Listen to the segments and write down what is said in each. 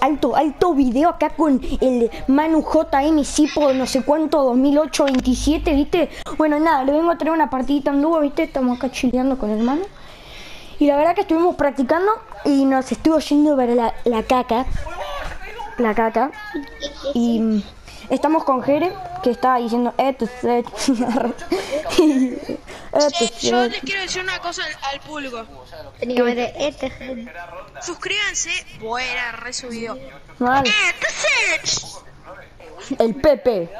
alto, alto video acá con el Manu JM Cipo, no sé cuánto, 2008, 27, ¿viste? Bueno, nada, le vengo a traer una partidita en ¿viste? Estamos acá chileando con el Manu. Y la verdad que estuvimos practicando y nos estuvo yendo para la, la caca. La caca. Y estamos con Jere, que está diciendo, esto es... Che, yo les quiero decir una cosa al, público. Este Suscríbanse. Buena, resubido. Vale, el Pepe.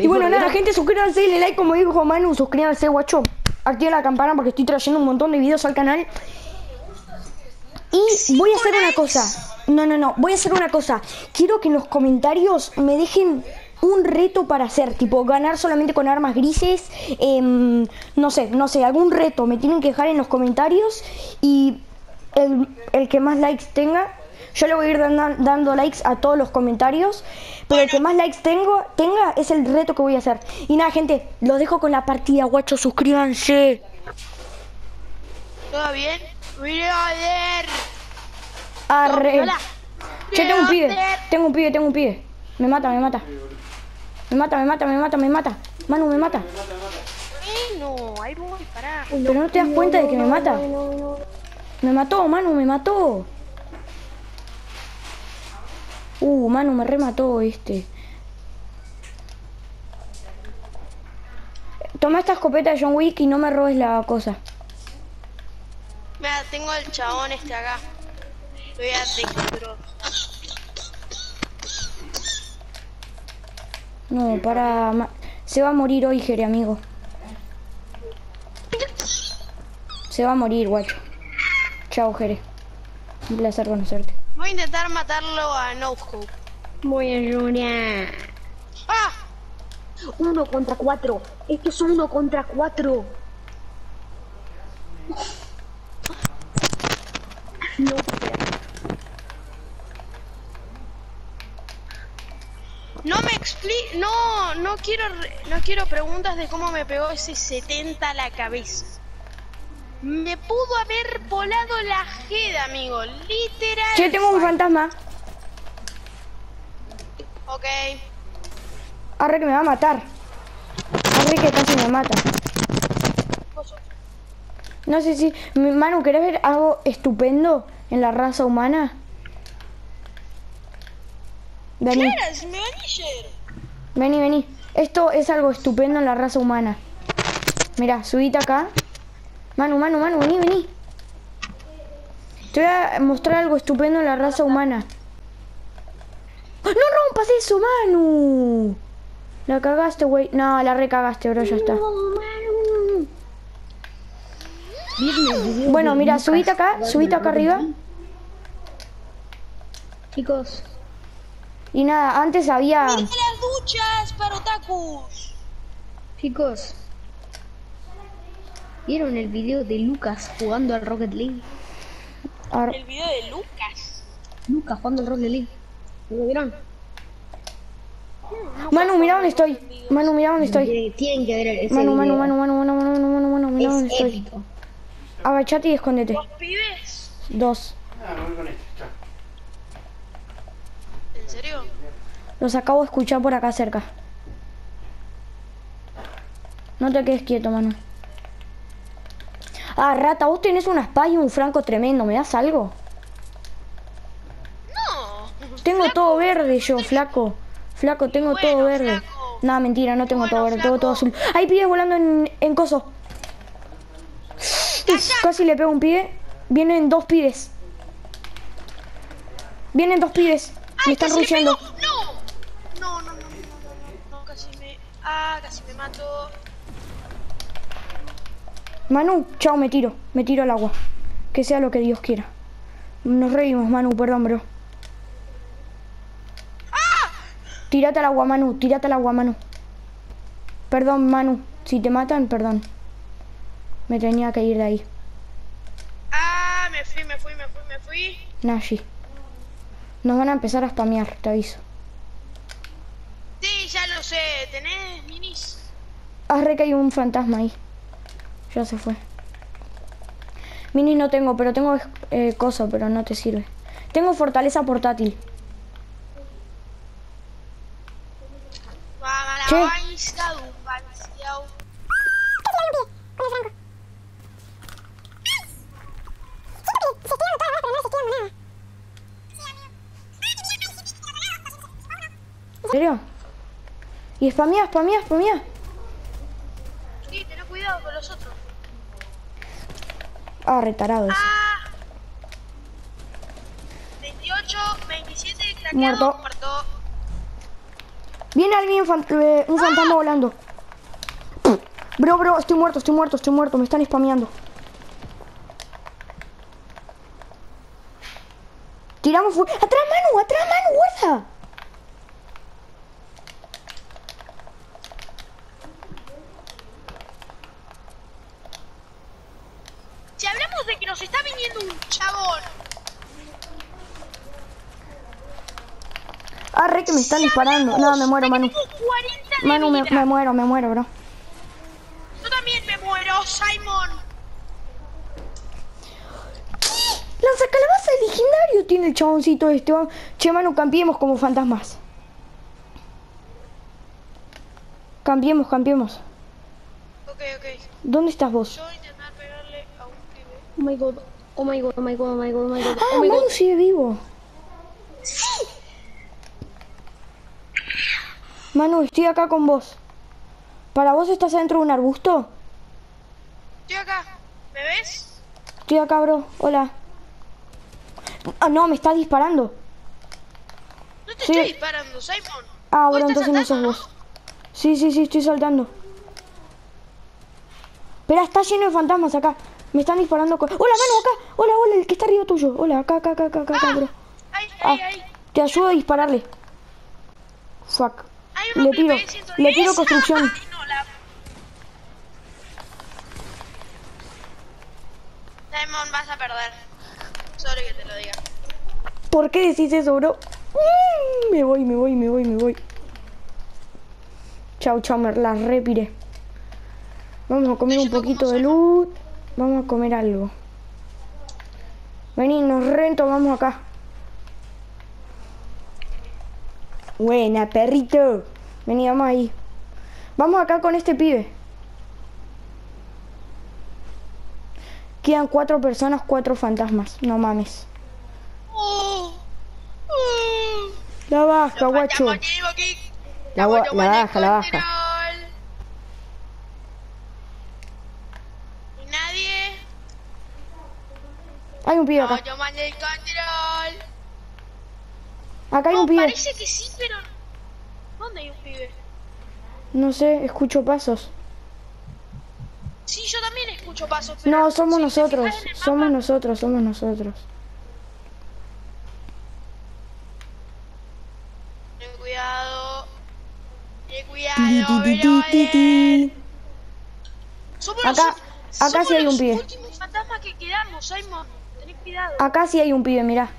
Y bueno, nada, gente, suscríbanse, denle like como dijo Manu, suscríbanse, guacho. Activen la campana porque estoy trayendo un montón de videos al canal. Y voy a hacer una cosa. No, no, no, voy a hacer una cosa. Quiero que en los comentarios me dejen un reto para hacer, tipo ganar solamente con armas grises, em, no sé, no sé, algún reto me tienen que dejar en los comentarios y el, el que más likes tenga, yo le voy a ir dando, dando likes a todos los comentarios, pero el que más likes tengo, tenga es el reto que voy a hacer. Y nada, gente, los dejo con la partida, guacho, suscríbanse. ¿Todo bien? Brother. Arre. Hola. Che, tengo un pibe, tengo un pibe, tengo un pibe. Me mata, me mata. Me mata, me mata, me mata, me mata. Manu, me mata. Bueno, ahí voy, pará. Pero no te das cuenta de que me mata. Me mató, Manu, me mató. Uh, Manu, me remató este. Toma esta escopeta de John Wick y no me robes la cosa. Mira, tengo al chabón este acá. Voy a. No, para... Se va a morir hoy, Jere, amigo. Se va a morir, guacho. Chao, Jere. Un placer conocerte. Voy a intentar matarlo a No Scope. Muy bien, Junior. ¡Ah! Uno contra cuatro. Esto es uno contra cuatro. No, No me expli... No, no quiero, no quiero preguntas de cómo me pegó ese 70 a la cabeza. Me pudo haber volado la jeda, amigo. Literal. Che, tengo un fantasma. Ok. Arre que me va a matar. Arre que casi me mata. No sé si... Manu, ¿querés ver algo estupendo en la raza humana? Vení, Claro, es mi manager. vení, vení. Esto es algo estupendo en la raza humana. Mira, subite acá. Manu, Manu, Manu, vení, vení. Te voy a mostrar algo estupendo en la raza humana. ¡Ah, ¡No rompas eso, Manu! La cagaste, güey. No, la recagaste, bro, ya está. Bueno, mira, subite acá, subite acá arriba. Chicos, Y nada, antes había... Mira las duchas para otakus. chicos. ¿Vieron el video de Lucas jugando al Rocket League? Ar- El video de Lucas. Lucas jugando al Rocket League. ¿Lo vieron? Manu, mira dónde estoy. Manu, mira dónde estoy. Eh, Tienen que ver ese Manu, Manu, video. Manu, Manu, Manu, Manu, Manu, Manu, Manu, mira dónde Es estoy. épico. Agachate y escóndete. ¿Dos pibes? Dos. ¿En serio? Los acabo de escuchar por acá cerca. No te quedes quieto, Manu. Ah, rata, vos tenés una espada y un franco tremendo. ¿Me das algo? No. Tengo todo verde yo, flaco. Flaco, tengo bueno, todo verde. flaco. No, mentira, no tengo Bueno, todo verde, tengo todo azul. Hay pibes volando en, en coso. Casi le pego a un pibe. Vienen dos pibes. Vienen dos pibes. Me están rusheando. pego. No. No, no, no, no, no, no, no, casi me. Ah, casi me mato. Manu, chao, me tiro. Me tiro al agua. Que sea lo que Dios quiera. Nos reímos, Manu, perdón, bro. Tírate al agua, Manu. Tírate al agua, Manu. Perdón, Manu. Si te matan, perdón. Me tenía que ir de ahí. Ah, me fui, me fui, me fui, me fui. Nashi. Nos van a empezar a spamear, te aviso. Sí, ya lo sé. ¿Tenés minis? Arre que hay un fantasma ahí. Ya se fue. Mini no tengo, pero tengo eh, coso, pero no te sirve. Tengo fortaleza portátil. Che. ¿En serio? Y spamea, spamea, spamea. Sí, ten cuidado con los otros. Ah, retarado ese. Ah. 28, 27, craqueado, Muerto. muerto. Viene alguien, fan- eh, un fantasma volando. Bro, bro, estoy muerto, estoy muerto, estoy muerto. Me están spameando. Tiramos fu- ¡Atrás, Manu! ¡Atrás, Manu! ¡Guarda! Si hablamos de que nos está viniendo un chabón. Arre, que me están disparando. No, me muero, Manu. tengo 40 de Manu, me, me muero, me muero, bro. Yo también me muero, Simon. Lanzacalabaza legendario tiene el chaboncito este. Che, Manu, cambiemos como fantasmas. Cambiemos, cambiemos. Ok, ok. ¿Dónde estás vos? Yo voy a intentar pegarle a un pibe. Oh my god. Oh my god, oh my god, oh my god, oh my god. Ah, Oh my god. Manu sigue vivo. Manu, estoy acá con vos. ¿Para vos estás adentro de un arbusto? Estoy acá. ¿Me ves? Estoy acá, bro. Hola. Ah, no, me está disparando. No te Sí. estoy disparando, Simon. Ah, bro, entonces no sos vos. Sí, sí, sí, estoy saltando. Espera, está lleno de fantasmas acá. Me están disparando con... Hola, Manu, acá. Hola, hola, el que está arriba tuyo. Hola, acá, acá, acá, acá, acá, acá, bro. Ahí, Ah, ahí, ahí. te ayudo a dispararle. Fuck. Le tiro, me 110. le tiro construcción. Simon, vas a perder. Sorry que te lo diga. ¿Por qué decís eso, bro? Mm, Me voy, me voy, me voy, me voy. Chau, chau, me la repiré. Vamos a comer un poquito de luz. Vamos a comer algo. Vení, nos rento, vamos acá. Buena, perrito. Vení, vamos ahí. Vamos acá con este pibe. Quedan cuatro personas, cuatro fantasmas. No mames. Oh. Oh. La baja, guacho. La, la baja, la baja. control. ¿Y nadie? Hay un pibe No, acá. yo mandé el control. Acá hay un pibe. parece que sí, pero... ¿Dónde hay un pibe? No sé, escucho pasos. Sí, yo también escucho pasos, pero... No, somos si nosotros. Somos nosotros, somos nosotros. Ten cuidado. Ten cuidado, ti, ti. Somos Acá- los, acá somos sí hay un pibe. que quedamos, Simon. Ten cuidado. Acá sí hay un pibe, mirá.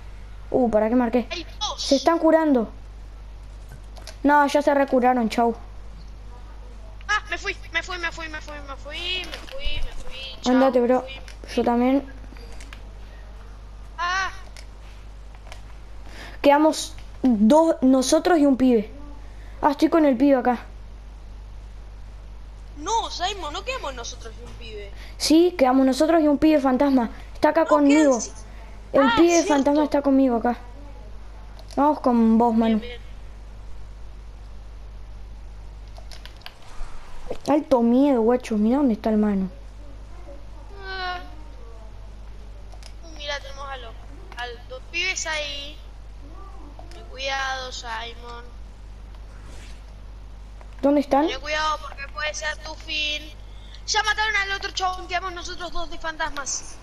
Uh, ¿para qué marqué? Hay dos. Se están curando. No, ya se recuraron, chau. Ah, me fui, me fui, me fui, me fui, me fui, me fui, me fui. chao, Andate, me bro. fui, me fui. Yo también. Ah, Quedamos dos, nosotros y un pibe. Ah, estoy con el pibe acá. no, Simon, no quedamos nosotros y un pibe. Sí, quedamos nosotros y un pibe fantasma. Está acá conmigo. quedan El Ah, pibe fantasma está conmigo acá. Vamos con vos. Bien, bien. Alto miedo, guacho. Mira dónde está el Manu. Ah. Mira, tenemos a los, a los dos pibes ahí. Ten cuidado, Simon. ¿Dónde están? Ten cuidado porque puede ser tu fin. Ya mataron al otro chabón, quedamos nosotros dos de fantasmas.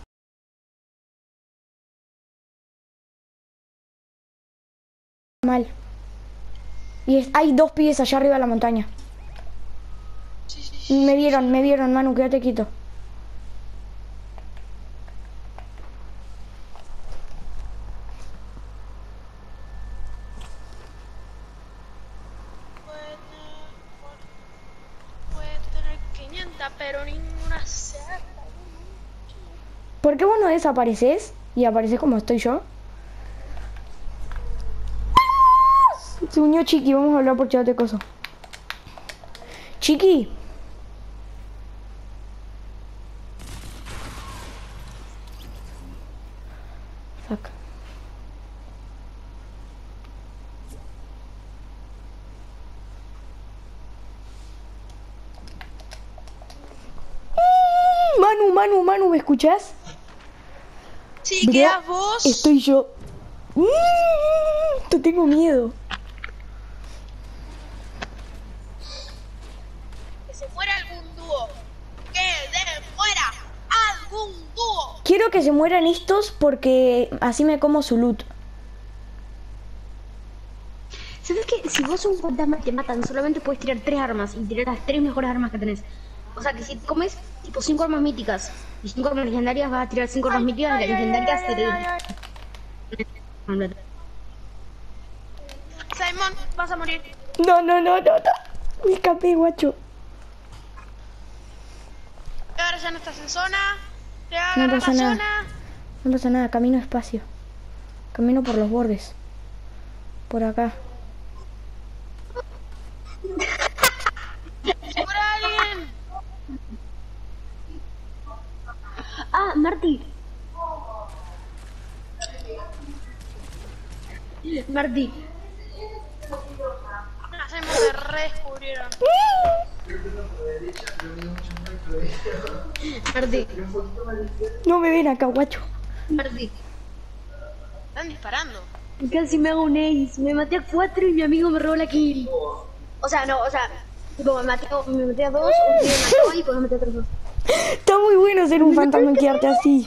Mal. Y es- hay dos pibes allá arriba de la montaña. Me vieron, me vieron, Manu, quédate quieto. Puede tener, puede tener 500, pero ninguna cerca. ¿Por qué vos no desapareces y apareces como estoy yo? Se unió Chiqui, vamos a hablar por chat de cosas. Chiqui. Mm, Manu, Manu, Manu, ¿me escuchás? Sí, Bro, quedas vos. Estoy yo. Mm, Te tengo miedo. Que se fuera algún dúo. Que Quiero que se mueran estos porque así me como su loot. ¿Sabes qué? Si vos un fantasma te matan, solamente puedes tirar tres armas y tirar las tres mejores armas que tenés. O sea que si comes tipo cinco armas míticas y cinco armas legendarias, vas a tirar cinco armas míticas y las legendarias te. Simon, vas a morir. No, no, no, no, no. Me escapé, guacho. Ahora ya no estás en zona. No pasa nada. No pasa nada, camino despacio. Camino por los bordes. Por acá. Por alguien. Ah, Marty. Marty, A Simon se redescubrieron. Marty, No me ven acá, guacho. Marty. Están disparando. Casi me hago un ace. Me maté a cuatro y mi amigo me robó la kill. O sea, no, o sea, tipo, me maté, me maté a dos, un tío me mató y pues me maté a otros dos. Está muy bueno ser un fantasma y quedarte así.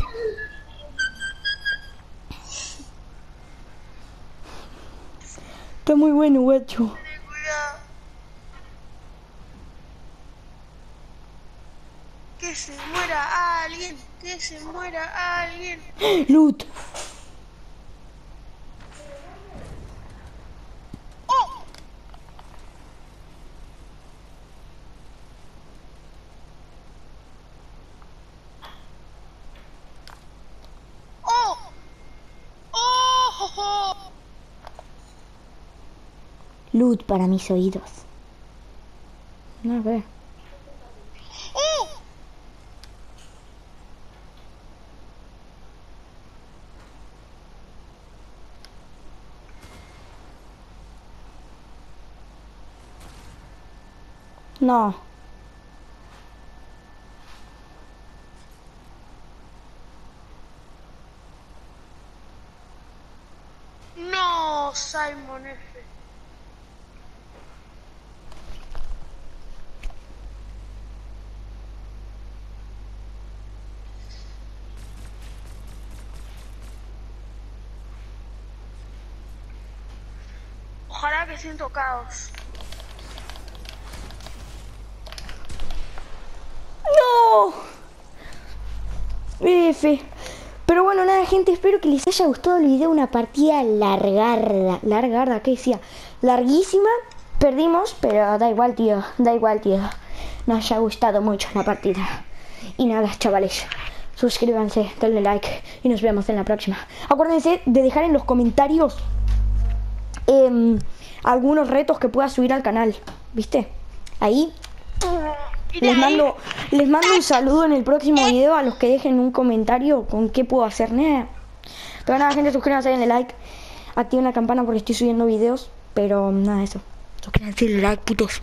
Está muy bueno, guacho. Ten cuidado. Que se muera alguien. Que se muera alguien. Loot. ¡Oh! ¡Oh! ¡Oh! Loot para mis oídos. A ver. ¡Oh! No. No, Simon F. Ojalá que siento caos. Pero bueno, nada, gente, espero que les haya gustado el video. Una partida largarda. Largarda, ¿qué decía? Larguísima. Perdimos, pero da igual, tío. Da igual, tío. Nos haya gustado mucho la partida. Y nada, chavales. Suscríbanse, denle like y nos vemos en la próxima. Acuérdense de dejar en los comentarios em, algunos retos que pueda subir al canal. ¿Viste? Ahí les mando, les mando un saludo en el próximo video a los que dejen un comentario con qué puedo hacer. Nada. Pero nada, gente, suscríbanse, denle like. Activen la campana porque estoy subiendo videos. Pero nada, eso. Suscríbanse, denle like, putos.